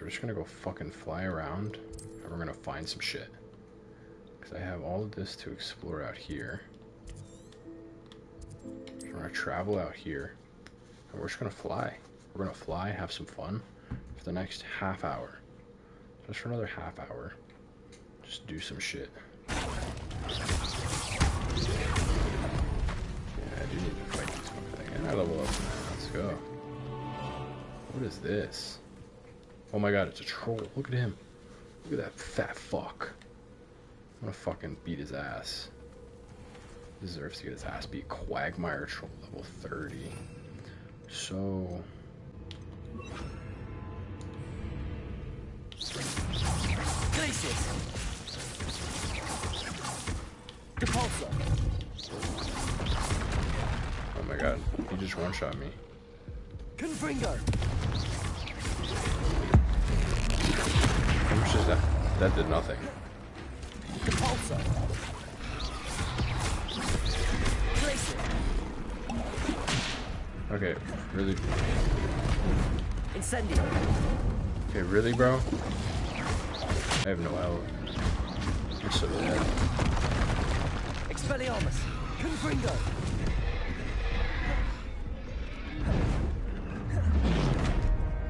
we're just gonna go fucking fly around and we're gonna find some shit. Because I have all of this to explore out here. We're gonna travel out here and we're just gonna fly. We're gonna fly, have some fun for the next half hour. Just for another half hour. Just do some shit. Yeah, I do need to fight these fucking things. And I level up. Let's go. What is this? Oh my god, it's a troll. Look at him. Look at that fat fuck. I'm gonna fucking beat his ass. Deserves to get his ass beat. Quagmire troll level 30. So. Glacius! Oh my god, he just one shot me. Confringo! Is that? That did nothing. Okay, really? Incendio! Okay, really, bro? I have no health. I'm so dead. Expelliarmus! Confringo!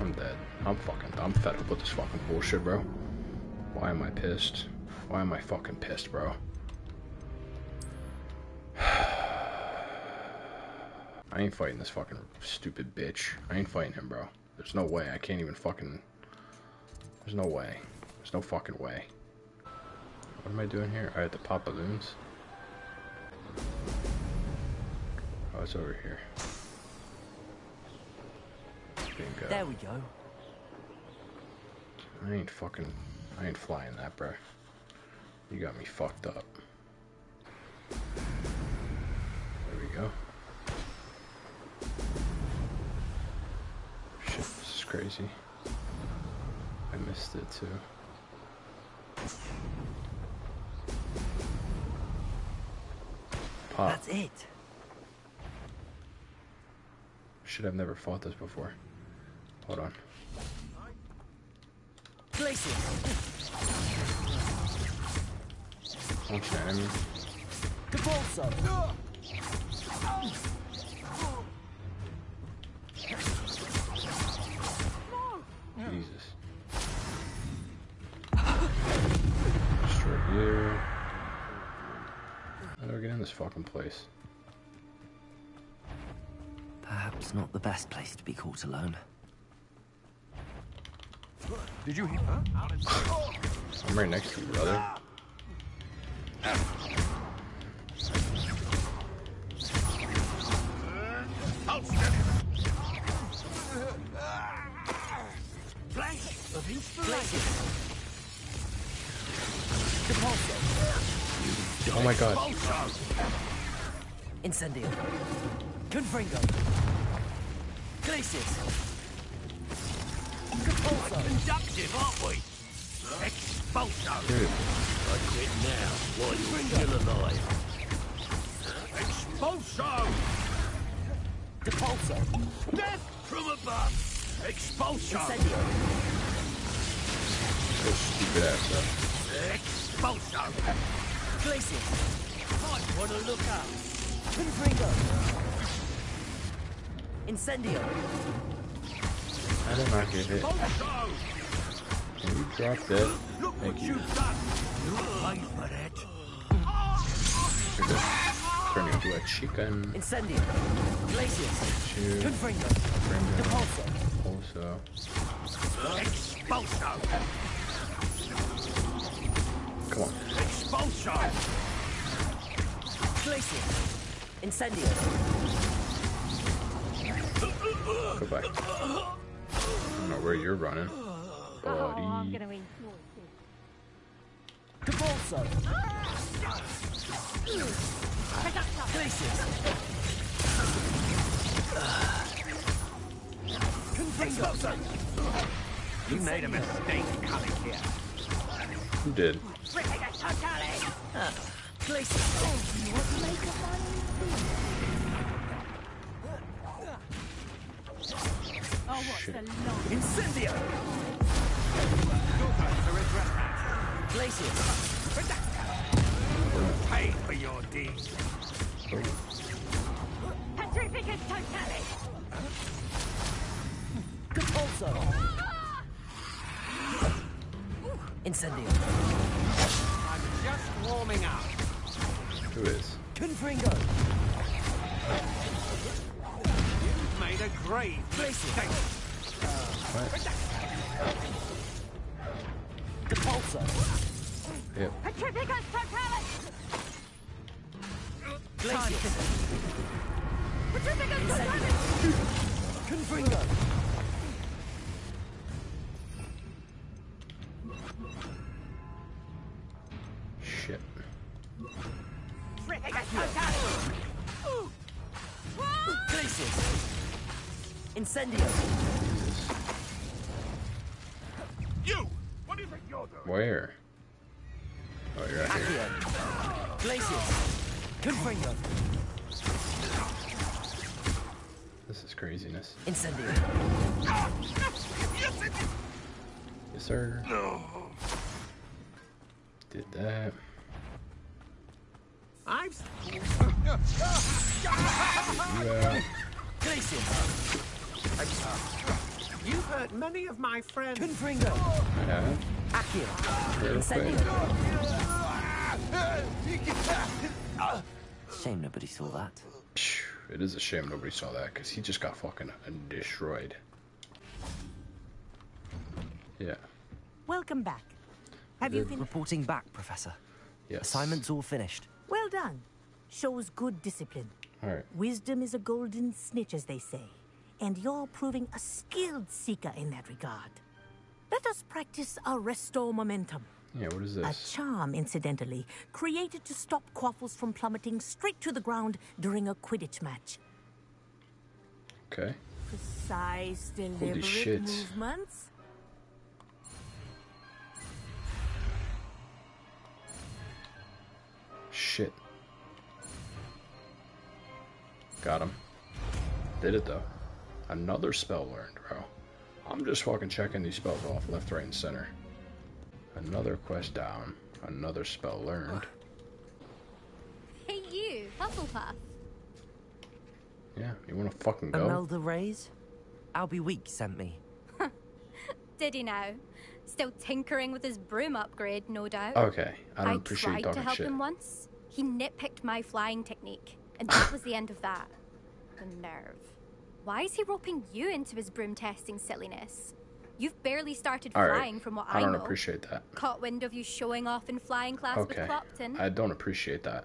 I'm dead. I'm fucking. I'm fed up with this fucking bullshit, bro. Why am I pissed? Why am I fucking pissed, bro? I ain't fighting this fucking stupid bitch. I ain't fighting him, bro. There's no way. I can't even fucking. There's no way. There's no fucking way. What am I doing here? I have to pop balloons. Oh, it's over here. Bingo. There we go. I ain't fucking. I ain't flying that, bro. You got me fucked up. There we go. Shit, this is crazy. I missed it too. Pop. That's it. Shit, I've never fought this before. Hold on. Launch an enemy. Jesus. Destroy you. How do I get in this fucking place? Perhaps not the best place to be caught alone. Did you hear? Huh? I'm right next to you, brother. Flash of inspiration. Oh my god. Incendio! Confringo! Glacius! Conductive, aren't we? Expulso. I quit now while you're still alive. Expulso. Depulso! Death from above. Expulso. Incendio! so stupid ass stuff. Expulso. Glacius! Might want to look up. Confringo! Incendio! I did not get hit. Can you drop that? Thank you. you've done. You'll pay for that. You're good. Turn into a chicken. Incendio! Glacius! Confringo! It Also. Expulso. Come on. Expulso. Glacius! Incendio! Go back. I don't know where you're running. Oh, I'm gonna eat more too. Depulso! Glacius! Confringo! You made a mistake coming here. Who did? Uh, Glacius! shit. Incendio! Glacius! Pay for your deeds! Petrificus Totalis! Compulso! Incendio! I'm just warming up. Who is? Confringo! Made a grave mistake. What? Capulso. Yep. Petrificus totalis! Glacius. Petrificus totalis! Confringo. Incendio. You! What do you think you're doing? Where? Oh, you're out here. Glacius. Confringo. This is craziness. Incendio. Yes, sir. No. Did that. I've You out. Glacius. You've hurt many of my friends. Confringo. I have. Accio. Real quick. Shame nobody saw that. It is a shame nobody saw that because he just got fucking destroyed. Yeah. Welcome back. Have you been Reporting back, Professor. Yes. Assignment's all finished. well done? Shows good discipline. All right. Wisdom is a golden snitch, as they say, and you're proving a skilled seeker in that regard. Let us practice our Arresto Momentum. Yeah. What is this? A charm, incidentally, created to stop quaffles from plummeting straight to the ground during a Quidditch match. Okay. Precise, deliberate shit. movements. Shit. Got him. Did it though. Another spell learned, bro. I'm just fucking checking these spells off left, right, and center. Another quest down. Another spell learned. Hey you, Hufflepuff. Yeah, you wanna fucking go? Imelda Reyes? Albie Week sent me. Did he now? Still tinkering with his broom upgrade, no doubt. Okay, I don't appreciate tried talking to help shit. him once. He nitpicked my flying technique, and that was the end of that. The nerve. Why is he roping you into his broom testing silliness? You've barely started All flying right, from what I I, don't know. appreciate that. Caught wind of you showing off in flying class Okay, with Clopton. I don't appreciate that.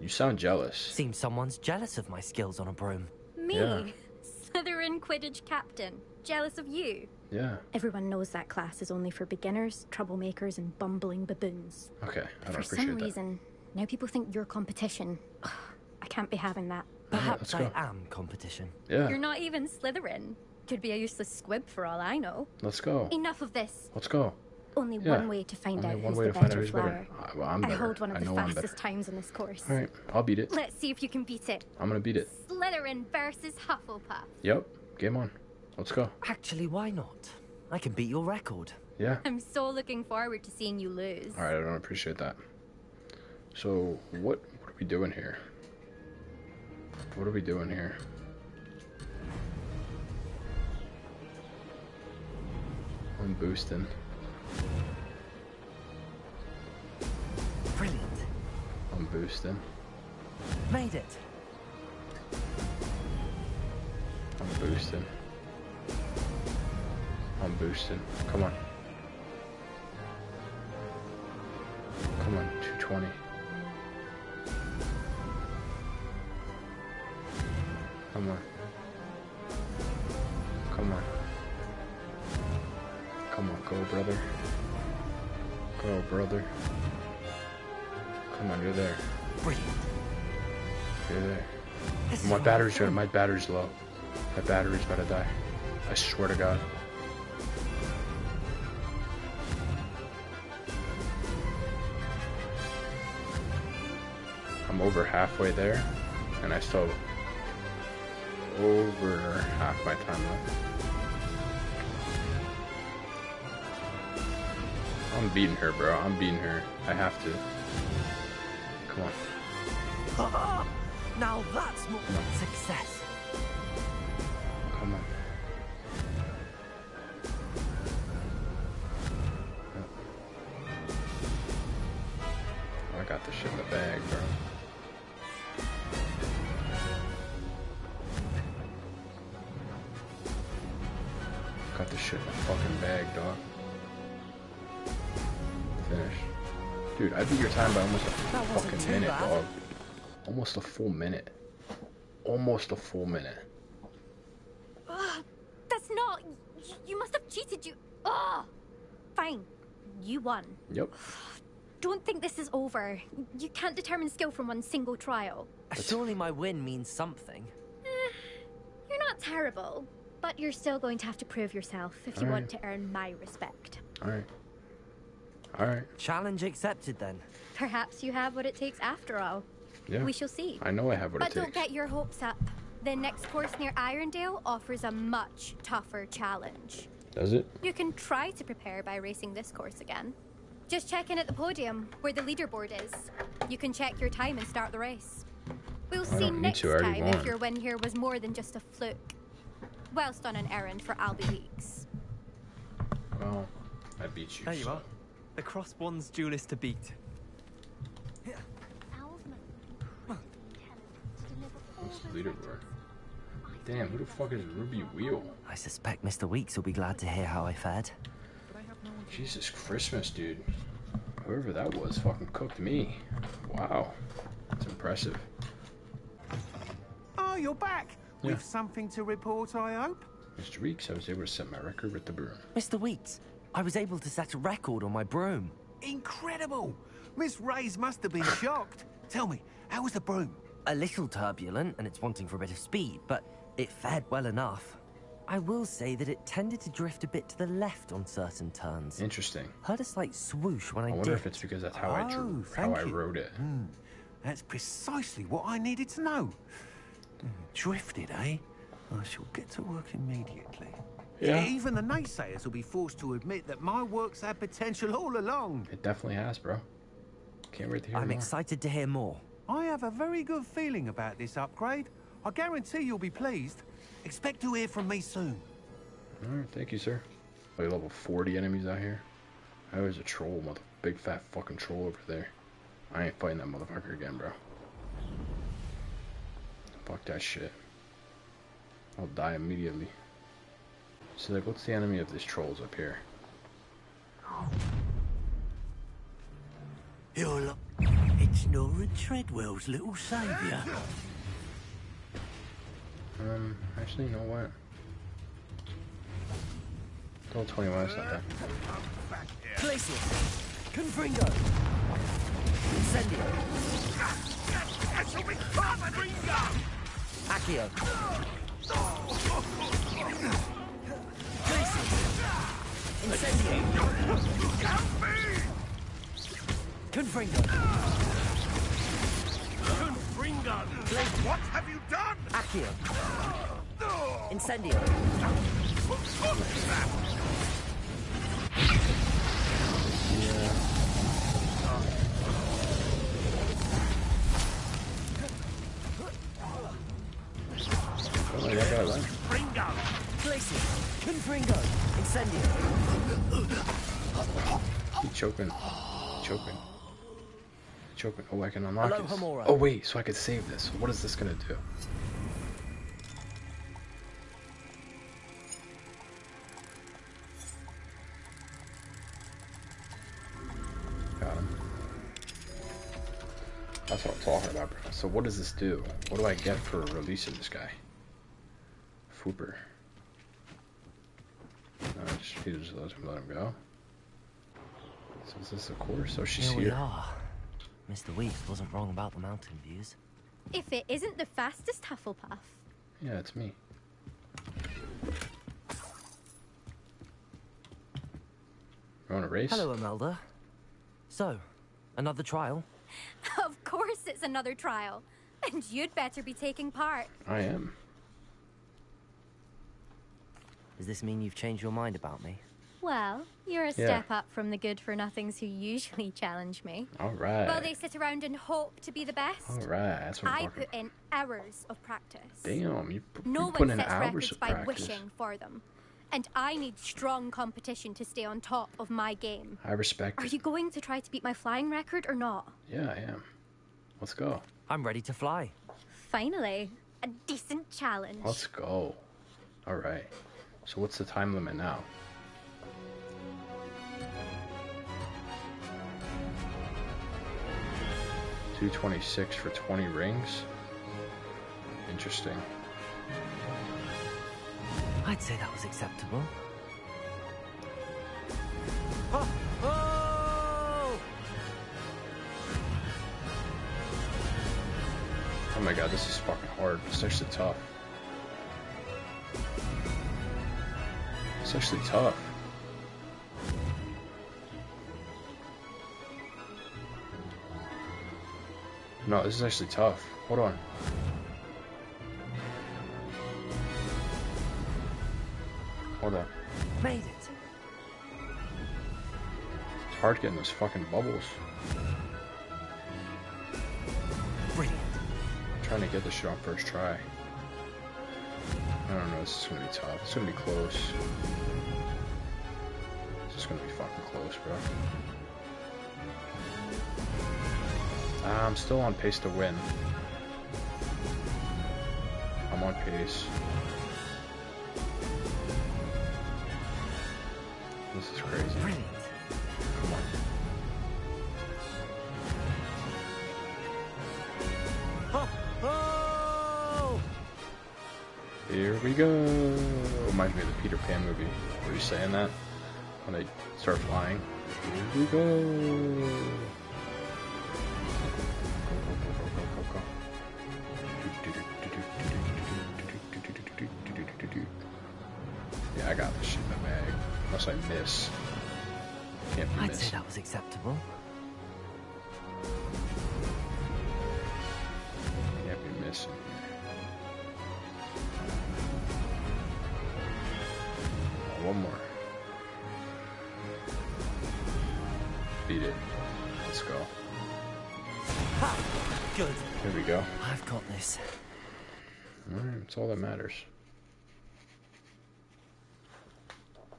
You sound jealous. Seems someone's jealous of my skills on a broom. Me, Yeah. Slytherin Quidditch captain. Jealous of you. Yeah. Everyone knows that class is only for beginners, troublemakers, and bumbling baboons. Okay, I don't For appreciate some that. reason, now people think you're competition. I can't be having that. Perhaps let's I go. am competition. Yeah. You're not even Slytherin. Could be a useless squib for all I know. Let's go. Enough of this. Let's go. Only Yeah. one way to find Only out one who's way the to find out better who's flyer. better. I, well, I'm I hold one of I the know I'm better. fastest times in this course. All right, I'll beat it. Let's see if you can beat it. I'm gonna beat it. Slytherin versus Hufflepuff. Yep. Game on. Let's go. Actually, why not? I can beat your record. Yeah. I'm so looking forward to seeing you lose. All right. I don't appreciate that. So what? What are we doing here? What are we doing here? I'm boosting. Brilliant. I'm boosting. Made it. I'm boosting. I'm boosting. Come on. Come on, 220. Come on. Come on. Come on, go, brother. Go, brother. Come on, you're there. Brilliant. You're there. My battery's gonna, my battery's low. My battery's about to die. I swear to God. I'm over halfway there, and I still over half my time left. I'm beating her, bro. I'm beating her. I have to. Come on. Uh-uh. Now that's more success. Time by almost a That wasn't fucking too minute, bad. dog. Almost a full minute. Almost a full minute. Ugh, that's not. y- You must have cheated. You. Ugh. Fine. You won. Yep. Don't think this is over. You can't determine skill from one single trial. Uh, surely my win means something. You're not terrible, but you're still going to have to prove yourself if you want to earn my respect. Alright. Alright. Challenge accepted then. Perhaps you have what it takes after all. Yeah. We shall see. I know I have what But it takes. But don't get your hopes up. The next course near Irondale offers a much tougher challenge. Does it? You can try to prepare by racing this course again. Just check in at the podium where the leaderboard is. You can check your time and start the race. We'll see next to, I already time if your win here was more than just a fluke. Whilst on an errand for Albie Weekes. Well, I beat you. There you so- are. The Crossed Wands duelist to beat. What's the leaderboard? Damn, who the fuck is Ruby Wheel? I suspect Mr. Weekes will be glad to hear how I fared. Jesus Christmas, dude. Whoever that was fucking cooked me. Wow. That's impressive. Oh, you're back. Yeah. With something to report, I hope? Mr. Weekes, I was able to set my record with the broom. Mr. Weekes, I was able to set a record on my broom. Incredible! Miss Reyes must have been shocked. Tell me, how was the broom? A little turbulent and it's wanting for a bit of speed, but it fared well enough. I will say that it tended to drift a bit to the left on certain turns. Interesting. Heard a slight swoosh when I, I wonder did. if it's because that's how I drew, Oh, how thank I you. wrote it. That's precisely what I needed to know. Hmm, Drifted, eh? I shall get to work immediately. Yeah. Even the naysayers will be forced to admit that my work's had potential all along. It definitely has, bro. Can't wait to hear I'm more. excited to hear more. I have a very good feeling about this upgrade. I guarantee you'll be pleased. Expect to hear from me soon. Alright, thank you, sir. Like level 40 enemies out here. I was a troll, mother big fat fucking troll over there. I ain't fighting that motherfucker again, bro. Fuck that shit. I'll die immediately. So like what's the enemy of these trolls up here? You're It's Nora Treadwell's little saviour. Um, actually, you know what? Don't 21, it's not that. Glacius! Confringo! Incendio! Accio! Incendio! Confringo! What have you done? Accio! Incendio! Confringo! Incendio! Keep choking. Choking. Choking. Oh, I can unlock Hello, this. Oh, wait, so I could save this. What is this gonna do? Got him. That's what I'm talking about, bro. So what does this do? What do I get for releasing this guy? Fooper. No, just, let him, let him go. So is this a course? Oh, she's Here we here. are. Mr. Weekes wasn't wrong about the mountain views. If it isn't the fastest Hufflepuff. Yeah, it's me. You want to race? Hello, Imelda. So, another trial? Of course it's another trial. And you'd better be taking part. I am. Does this mean you've changed your mind about me? Well, you're a Yeah. step up from the good for nothings who usually challenge me. All right. While they sit around and hope to be the best, All right. That's what I'm I put in hours of practice. Damn, you, p- No you put one in sets hours records of by practice. wishing for them. And I need strong competition to stay on top of my game. I respect Are it. you going to try to beat my flying record or not? Yeah, I am. Let's go. I'm ready to fly. Finally, a decent challenge. Let's go. All right. So what's the time limit now? Two twenty-six for twenty rings. Interesting. I'd say that was acceptable. Oh my god, this is fucking hard. It's actually tough. It's actually tough. No, this is actually tough. Hold on. Hold on. Made it. It's hard getting those fucking bubbles. Brilliant. I'm trying to get this shit on first try. I don't know, this is gonna be tough. It's gonna be close. This is gonna be fucking close, bro. Ah, I'm still on pace to win. I'm on pace. This is crazy. Here we go. Reminds me of the Peter Pan movie. Were you saying that? When they start flying. Here we go. Yeah, I got this shit in the bag. Unless I miss. Can't be I'd say that was acceptable. Can't be missing that's all that matters.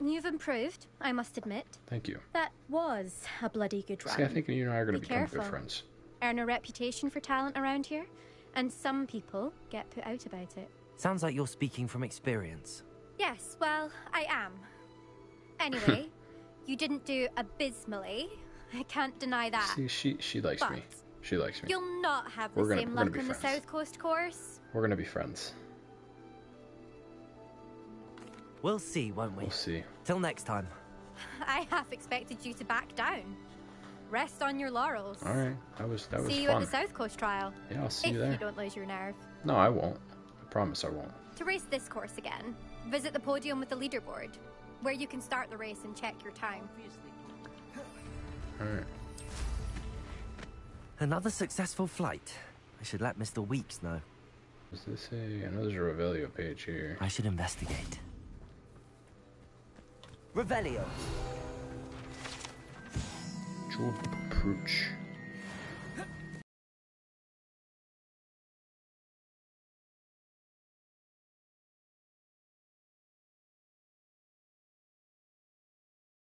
You've improved, I must admit. Thank you. That was a bloody good run. See, I think you and I are going to Be become careful. good friends. Earn a reputation for talent around here, and some people get put out about it. Sounds like you're speaking from experience. Yes, well, I am. Anyway, you didn't do abysmally. I can't deny that. See, she she likes me. She likes me. You'll not have the We're gonna- same gonna luck be on the. South Coast course. We're going to be friends. We'll see, won't we? We'll see. Till next time. I half expected you to back down. Rest on your laurels. All right, that was that was See you fun. at the South Coast trial. Yeah, I'll see if you there. you don't lose your nerve. No, I won't. I promise I won't. To race this course again, visit the podium with the leaderboard, where you can start the race and check your time. All right. Another successful flight. I should let Mr. Weekes know. Does this say? I know there's a Revelio page here. I should investigate. Revelio. Jewel Pooch.